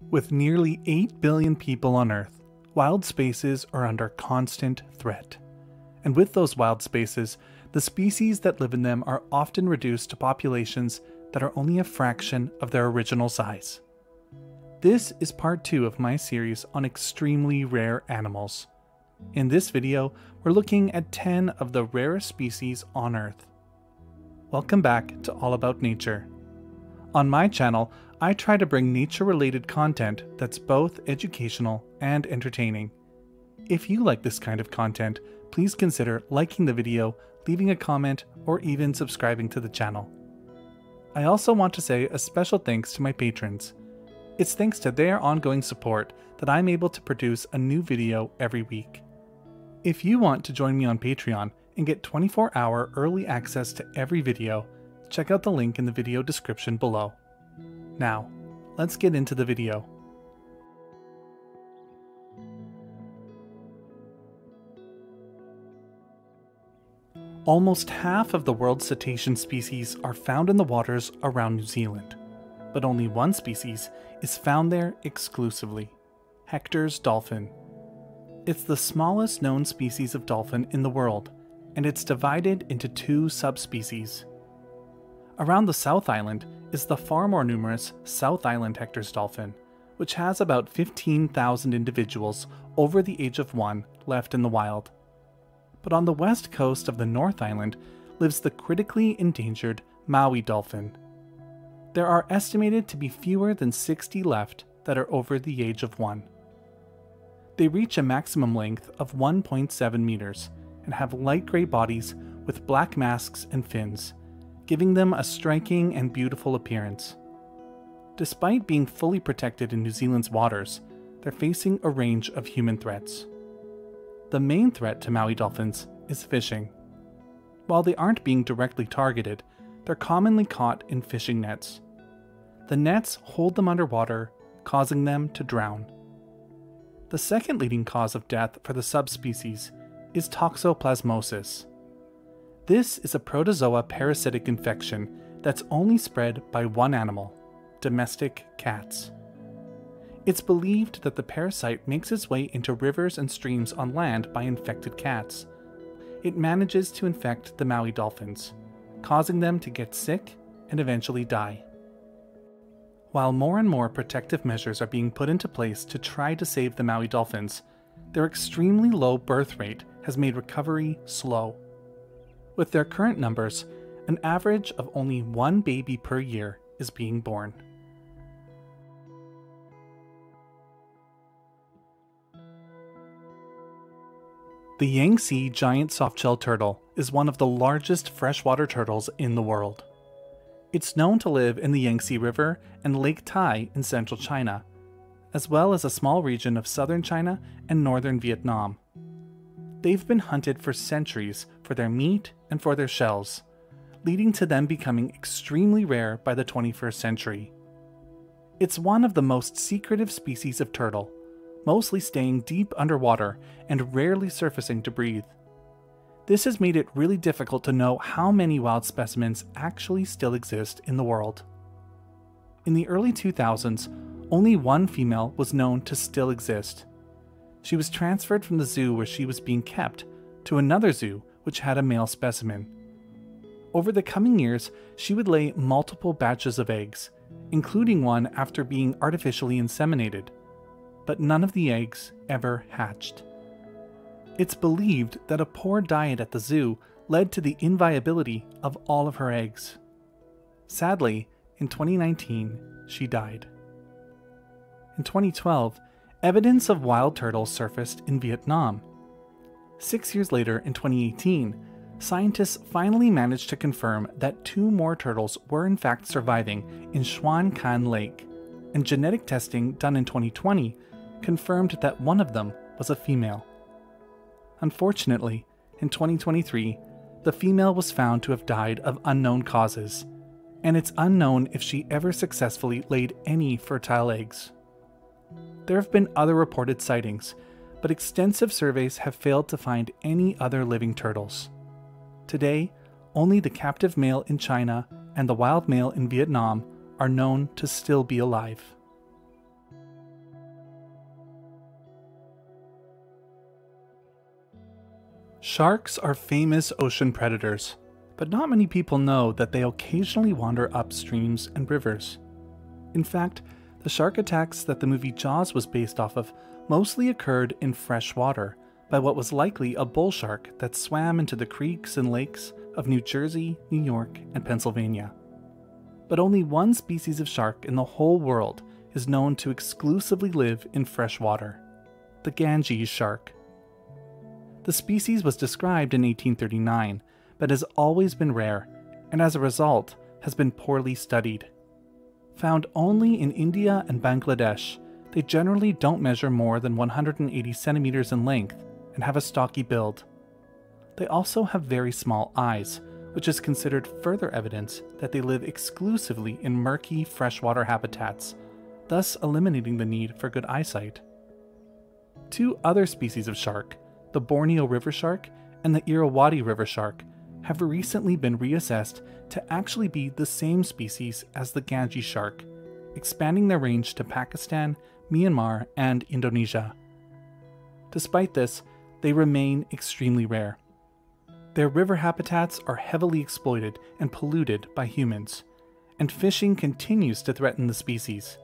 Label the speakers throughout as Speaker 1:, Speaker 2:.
Speaker 1: With nearly 8 billion people on Earth, wild spaces are under constant threat. And with those wild spaces, the species that live in them are often reduced to populations that are only a fraction of their original size. This is part 2 of my series on extremely rare animals. In this video, we're looking at 10 of the rarest species on Earth. Welcome back to All About Nature. On my channel, I try to bring nature related content that's both educational and entertaining. If you like this kind of content, please consider liking the video, leaving a comment, or even subscribing to the channel. I also want to say a special thanks to my patrons. It's thanks to their ongoing support that I'm able to produce a new video every week. If you want to join me on Patreon and get 24 hour early access to every video, check out the link in the video description below. Now, let's get into the video. Almost half of the world's cetacean species are found in the waters around New Zealand, but only one species is found there exclusively Hector's dolphin. It's the smallest known species of dolphin in the world, and it's divided into two subspecies. Around the South Island is the far more numerous South Island Hector's dolphin, which has about 15,000 individuals over the age of one left in the wild. But on the west coast of the North Island lives the critically endangered Maui dolphin. There are estimated to be fewer than 60 left that are over the age of one. They reach a maximum length of 1.7 meters and have light gray bodies with black masks and fins giving them a striking and beautiful appearance. Despite being fully protected in New Zealand's waters, they're facing a range of human threats. The main threat to Maui dolphins is fishing. While they aren't being directly targeted, they're commonly caught in fishing nets. The nets hold them underwater, causing them to drown. The second leading cause of death for the subspecies is toxoplasmosis, this is a protozoa parasitic infection that's only spread by one animal domestic cats. It's believed that the parasite makes its way into rivers and streams on land by infected cats. It manages to infect the Maui dolphins, causing them to get sick and eventually die. While more and more protective measures are being put into place to try to save the Maui dolphins, their extremely low birth rate has made recovery slow. With their current numbers, an average of only one baby per year is being born. The Yangtze giant softshell turtle is one of the largest freshwater turtles in the world. It's known to live in the Yangtze River and Lake Tai in central China, as well as a small region of southern China and northern Vietnam. They've been hunted for centuries for their meat and for their shells, leading to them becoming extremely rare by the 21st century. It's one of the most secretive species of turtle, mostly staying deep underwater and rarely surfacing to breathe. This has made it really difficult to know how many wild specimens actually still exist in the world. In the early 2000s, only one female was known to still exist. She was transferred from the zoo where she was being kept to another zoo which had a male specimen. Over the coming years, she would lay multiple batches of eggs, including one after being artificially inseminated, but none of the eggs ever hatched. It's believed that a poor diet at the zoo led to the inviability of all of her eggs. Sadly, in 2019, she died. In 2012, evidence of wild turtles surfaced in Vietnam Six years later, in 2018, scientists finally managed to confirm that two more turtles were in fact surviving in Xuan Khanh Lake, and genetic testing done in 2020 confirmed that one of them was a female. Unfortunately, in 2023, the female was found to have died of unknown causes, and it's unknown if she ever successfully laid any fertile eggs. There have been other reported sightings, but extensive surveys have failed to find any other living turtles. Today, only the captive male in China and the wild male in Vietnam are known to still be alive. Sharks are famous ocean predators, but not many people know that they occasionally wander up streams and rivers. In fact, the shark attacks that the movie Jaws was based off of mostly occurred in fresh water by what was likely a bull shark that swam into the creeks and lakes of New Jersey, New York, and Pennsylvania. But only one species of shark in the whole world is known to exclusively live in fresh water the Ganges shark. The species was described in 1839, but has always been rare, and as a result, has been poorly studied. Found only in India and Bangladesh, they generally don't measure more than 180 centimeters in length and have a stocky build. They also have very small eyes, which is considered further evidence that they live exclusively in murky freshwater habitats, thus eliminating the need for good eyesight. Two other species of shark, the Borneo river shark and the Irrawaddy river shark have recently been reassessed to actually be the same species as the Ganges shark, expanding their range to Pakistan, Myanmar, and Indonesia. Despite this, they remain extremely rare. Their river habitats are heavily exploited and polluted by humans, and fishing continues to threaten the species.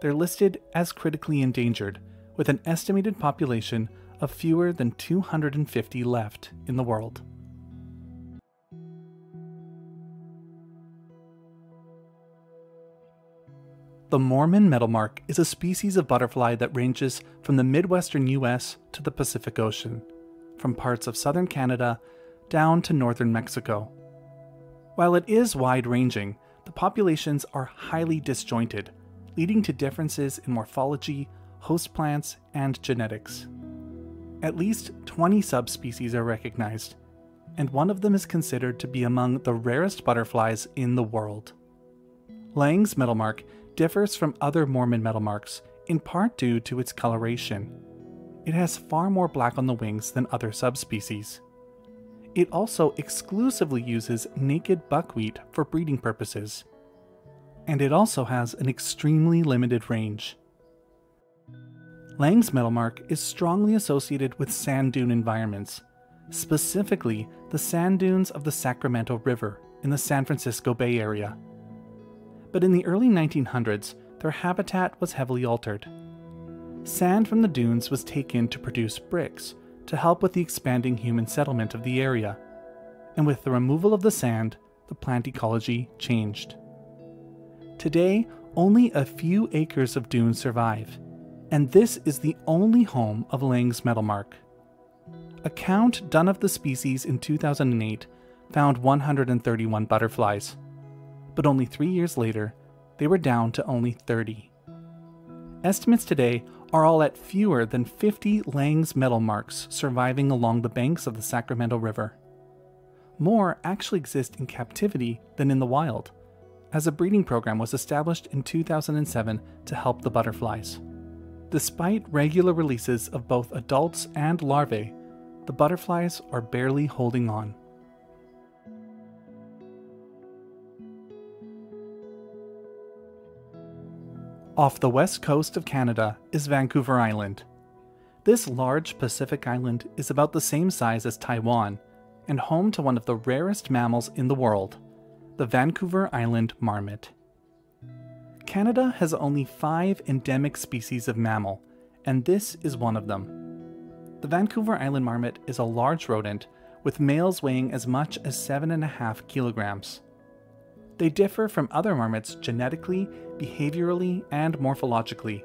Speaker 1: They're listed as critically endangered, with an estimated population of fewer than 250 left in the world. The Mormon metalmark is a species of butterfly that ranges from the midwestern US to the Pacific Ocean, from parts of southern Canada down to northern Mexico. While it is wide ranging, the populations are highly disjointed, leading to differences in morphology, host plants, and genetics. At least 20 subspecies are recognized, and one of them is considered to be among the rarest butterflies in the world. Lange's metalmark differs from other Mormon metalmarks in part due to its coloration. It has far more black on the wings than other subspecies. It also exclusively uses naked buckwheat for breeding purposes. And it also has an extremely limited range. Lange's metalmark is strongly associated with sand dune environments, specifically the sand dunes of the Sacramento River in the San Francisco Bay Area. But in the early 1900s, their habitat was heavily altered. Sand from the dunes was taken to produce bricks to help with the expanding human settlement of the area, and with the removal of the sand, the plant ecology changed. Today, only a few acres of dunes survive, and this is the only home of Lange's metalmark. A count done of the species in 2008 found 131 butterflies, but only three years later, they were down to only 30. Estimates today are all at fewer than 50 Lange's metalmarks surviving along the banks of the Sacramento River. More actually exist in captivity than in the wild, as a breeding program was established in 2007 to help the butterflies. Despite regular releases of both adults and larvae, the butterflies are barely holding on. Off the west coast of Canada is Vancouver Island. This large Pacific island is about the same size as Taiwan and home to one of the rarest mammals in the world, the Vancouver Island marmot. Canada has only five endemic species of mammal, and this is one of them. The Vancouver Island marmot is a large rodent with males weighing as much as 7.5 kilograms. They differ from other marmots genetically, behaviorally, and morphologically.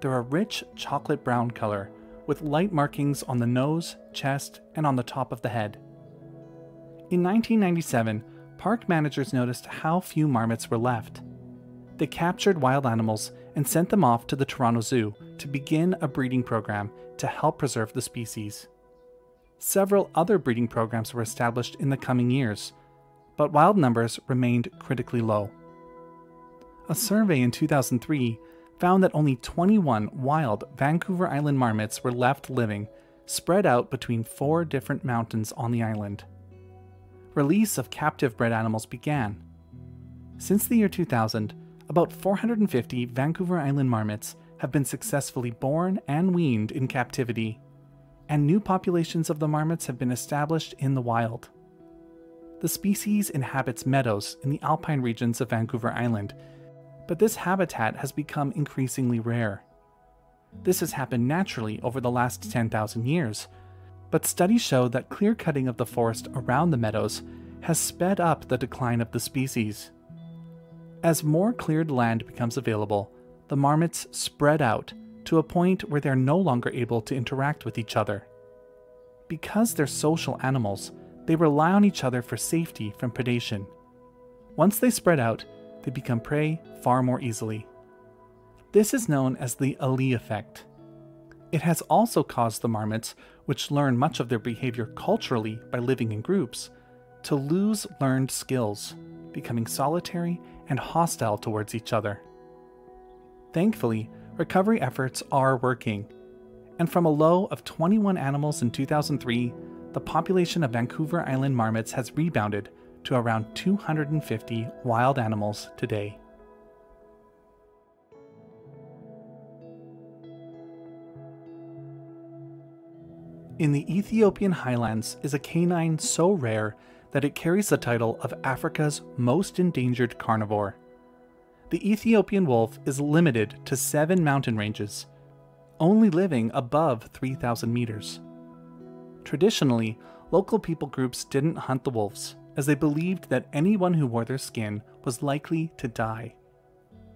Speaker 1: They're a rich chocolate brown color with light markings on the nose, chest, and on the top of the head. In 1997, park managers noticed how few marmots were left they captured wild animals and sent them off to the Toronto Zoo to begin a breeding program to help preserve the species. Several other breeding programs were established in the coming years, but wild numbers remained critically low. A survey in 2003 found that only 21 wild Vancouver Island marmots were left living, spread out between four different mountains on the island. Release of captive bred animals began. Since the year 2000, about 450 Vancouver Island marmots have been successfully born and weaned in captivity. and new populations of the marmots have been established in the wild. The species inhabits meadows in the alpine regions of Vancouver Island, but this habitat has become increasingly rare. This has happened naturally over the last 10,000 years, but studies show that clear cutting of the forest around the meadows has sped up the decline of the species. As more cleared land becomes available, the marmots spread out to a point where they're no longer able to interact with each other. Because they're social animals, they rely on each other for safety from predation. Once they spread out, they become prey far more easily. This is known as the Allee effect. It has also caused the marmots, which learn much of their behavior culturally by living in groups, to lose learned skills, becoming solitary and hostile towards each other. Thankfully, recovery efforts are working, and from a low of 21 animals in 2003, the population of Vancouver Island marmots has rebounded to around 250 wild animals today. In the Ethiopian highlands is a canine so rare that it carries the title of Africa's most endangered carnivore. The Ethiopian wolf is limited to seven mountain ranges, only living above 3,000 meters. Traditionally, local people groups didn't hunt the wolves, as they believed that anyone who wore their skin was likely to die.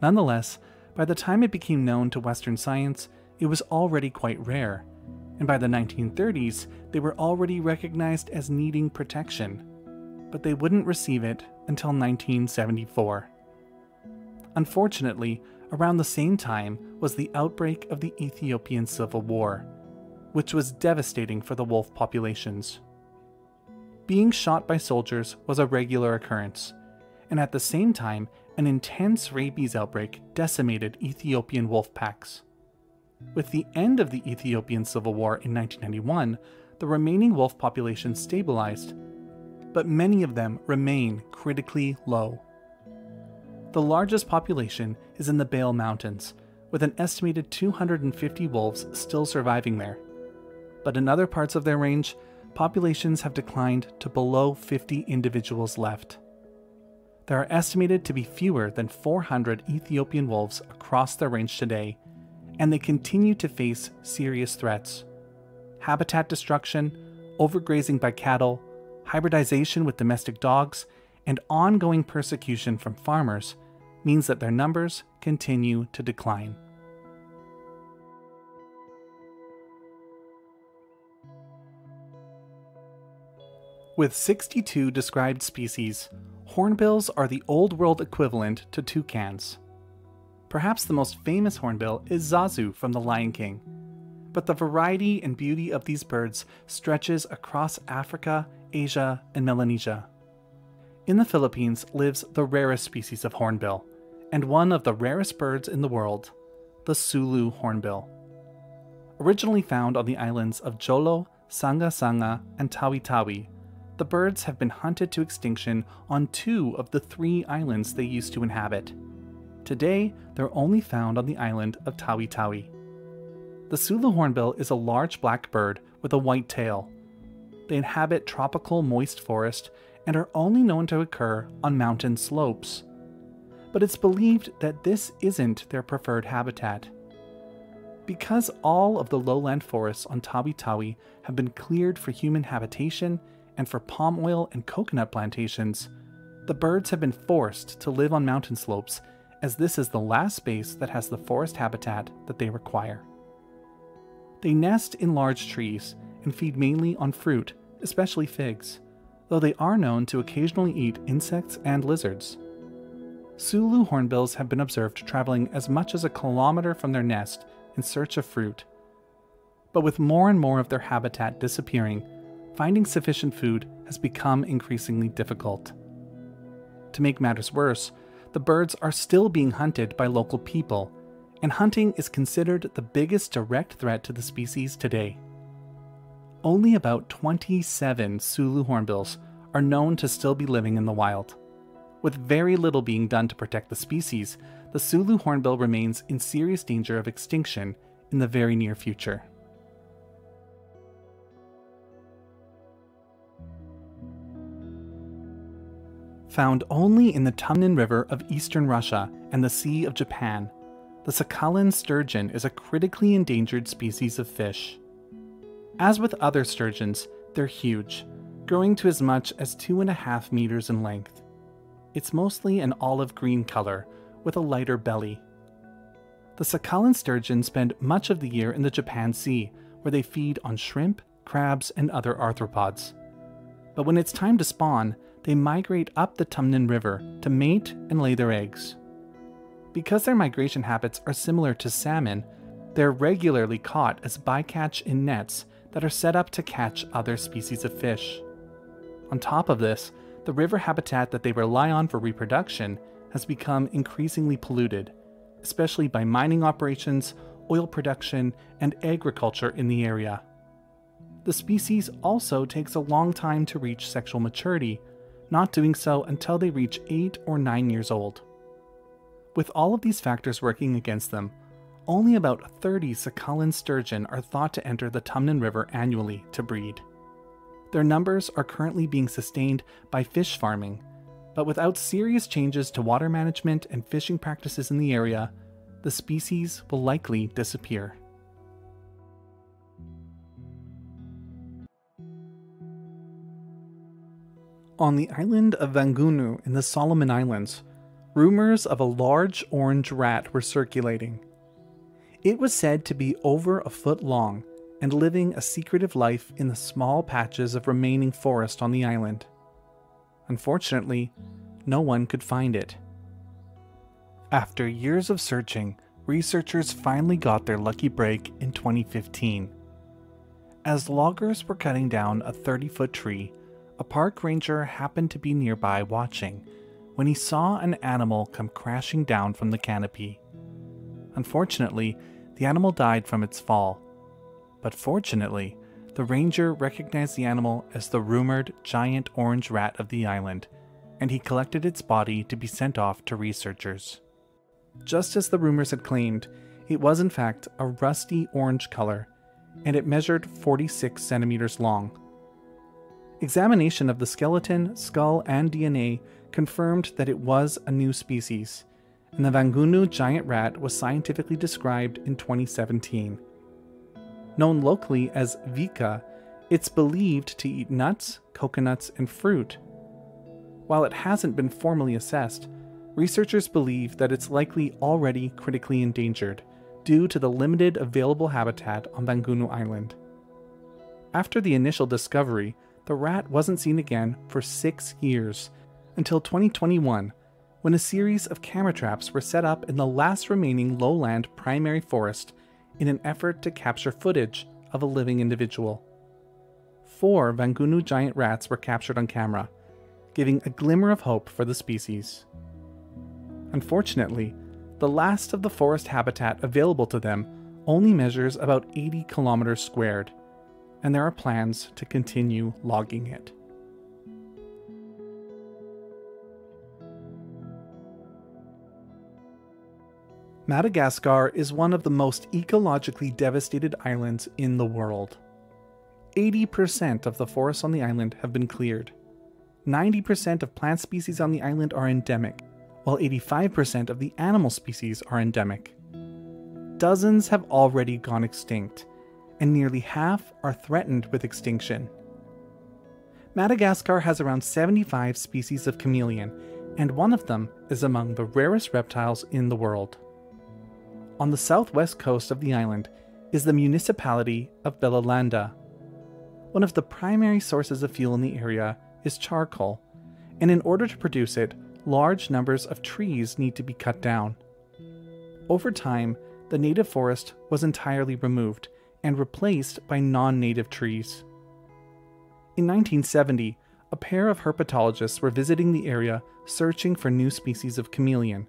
Speaker 1: Nonetheless, by the time it became known to Western science, it was already quite rare, and by the 1930s, they were already recognized as needing protection, but they wouldn't receive it until 1974. Unfortunately, around the same time was the outbreak of the Ethiopian Civil War, which was devastating for the wolf populations. Being shot by soldiers was a regular occurrence, and at the same time, an intense rabies outbreak decimated Ethiopian wolf packs. With the end of the Ethiopian Civil War in 1991, the remaining wolf population stabilized, but many of them remain critically low. The largest population is in the Bale Mountains, with an estimated 250 wolves still surviving there. But in other parts of their range, populations have declined to below 50 individuals left. There are estimated to be fewer than 400 Ethiopian wolves across their range today, and they continue to face serious threats. Habitat destruction, overgrazing by cattle, hybridization with domestic dogs, and ongoing persecution from farmers means that their numbers continue to decline. With 62 described species, hornbills are the Old World equivalent to toucans. Perhaps the most famous hornbill is Zazu from The Lion King, but the variety and beauty of these birds stretches across Africa, Asia, and Melanesia. In the Philippines lives the rarest species of hornbill, and one of the rarest birds in the world, the Sulu hornbill. Originally found on the islands of Jolo, Sanga Sanga, and Tawi Tawi, the birds have been hunted to extinction on two of the three islands they used to inhabit. Today, they're only found on the island of Tawi Tawi. The Sulu hornbill is a large black bird with a white tail. They inhabit tropical moist forest and are only known to occur on mountain slopes but it's believed that this isn't their preferred habitat. Because all of the lowland forests on Tawi Tawi have been cleared for human habitation and for palm oil and coconut plantations, the birds have been forced to live on mountain slopes as this is the last space that has the forest habitat that they require. They nest in large trees and feed mainly on fruit, especially figs, though they are known to occasionally eat insects and lizards. Sulu hornbills have been observed traveling as much as a kilometer from their nest in search of fruit. But with more and more of their habitat disappearing, finding sufficient food has become increasingly difficult. To make matters worse, the birds are still being hunted by local people, and hunting is considered the biggest direct threat to the species today. Only about 27 Sulu hornbills are known to still be living in the wild. With very little being done to protect the species, the Sulu hornbill remains in serious danger of extinction in the very near future. Found only in the Tumnin River of eastern Russia and the Sea of Japan, the Sakhalin sturgeon is a critically endangered species of fish. As with other sturgeons, they're huge, growing to as much as two and a half meters in length. It's mostly an olive green color with a lighter belly. The Sakhalin sturgeon spend much of the year in the Japan Sea, where they feed on shrimp, crabs, and other arthropods. But when it's time to spawn, they migrate up the Tumnin River to mate and lay their eggs. Because their migration habits are similar to salmon, they're regularly caught as bycatch in nets that are set up to catch other species of fish. On top of this, the river habitat that they rely on for reproduction has become increasingly polluted, especially by mining operations, oil production, and agriculture in the area. The species also takes a long time to reach sexual maturity, not doing so until they reach 8 or 9 years old. With all of these factors working against them, only about 30 Sakhalin sturgeon are thought to enter the Tumnin River annually to breed. Their numbers are currently being sustained by fish farming, but without serious changes to water management and fishing practices in the area, the species will likely disappear. On the island of Vangunu in the Solomon Islands, rumors of a large orange rat were circulating. It was said to be over a foot long and living a secretive life in the small patches of remaining forest on the island. Unfortunately, no one could find it. After years of searching, researchers finally got their lucky break in 2015. As loggers were cutting down a 30 foot tree, a park ranger happened to be nearby watching when he saw an animal come crashing down from the canopy. Unfortunately, the animal died from its fall. But fortunately, the ranger recognized the animal as the rumored giant orange rat of the island, and he collected its body to be sent off to researchers. Just as the rumors had claimed, it was in fact a rusty orange color, and it measured 46 centimeters long. Examination of the skeleton, skull, and DNA confirmed that it was a new species, and the Vangunu giant rat was scientifically described in 2017. Known locally as Vika, it's believed to eat nuts, coconuts, and fruit. While it hasn't been formally assessed, researchers believe that it's likely already critically endangered due to the limited available habitat on Vangunu Island. After the initial discovery, the rat wasn't seen again for six years until 2021, when a series of camera traps were set up in the last remaining lowland primary forest in an effort to capture footage of a living individual. Four Vangunu giant rats were captured on camera, giving a glimmer of hope for the species. Unfortunately, the last of the forest habitat available to them only measures about 80 kilometers squared, and there are plans to continue logging it. Madagascar is one of the most ecologically devastated islands in the world. 80% of the forests on the island have been cleared. 90% of plant species on the island are endemic, while 85% of the animal species are endemic. Dozens have already gone extinct, and nearly half are threatened with extinction. Madagascar has around 75 species of chameleon, and one of them is among the rarest reptiles in the world on the southwest coast of the island is the municipality of Belalanda. One of the primary sources of fuel in the area is charcoal, and in order to produce it, large numbers of trees need to be cut down. Over time, the native forest was entirely removed and replaced by non native trees. In 1970, a pair of herpetologists were visiting the area searching for new species of chameleon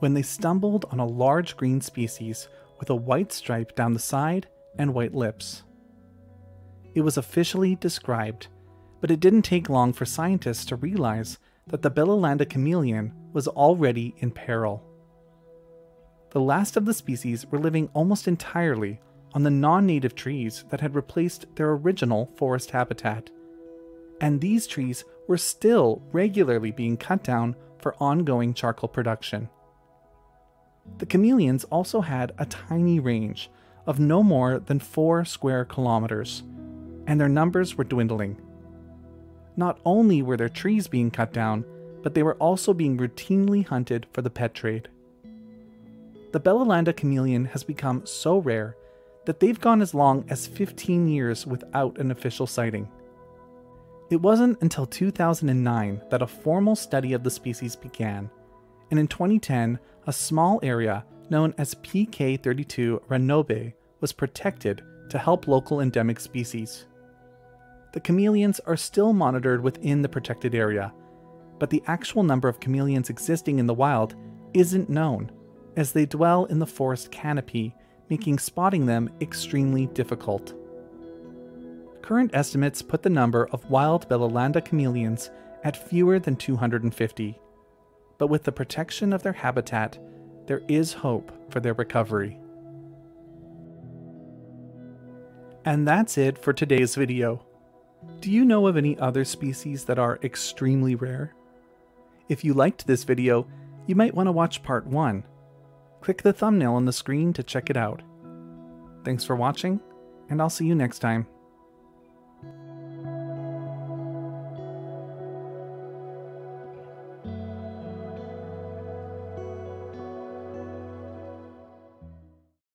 Speaker 1: when they stumbled on a large green species with a white stripe down the side and white lips. It was officially described, but it didn't take long for scientists to realize that the Belalanda chameleon was already in peril. The last of the species were living almost entirely on the non native trees that had replaced their original forest habitat. And these trees were still regularly being cut down for ongoing charcoal production. The chameleons also had a tiny range of no more than 4 square kilometers, and their numbers were dwindling. Not only were their trees being cut down, but they were also being routinely hunted for the pet trade. The Belalanda chameleon has become so rare that they've gone as long as 15 years without an official sighting. It wasn't until 2009 that a formal study of the species began, and in 2010, a small area known as PK32 Ranobe was protected to help local endemic species. The chameleons are still monitored within the protected area, but the actual number of chameleons existing in the wild isn't known, as they dwell in the forest canopy, making spotting them extremely difficult. Current estimates put the number of wild Belalanda chameleons at fewer than 250, but with the protection of their habitat, there is hope for their recovery. And that's it for today's video. Do you know of any other species that are extremely rare? If you liked this video, you might want to watch part 1. Click the thumbnail on the screen to check it out. Thanks for watching, and I'll see you next time.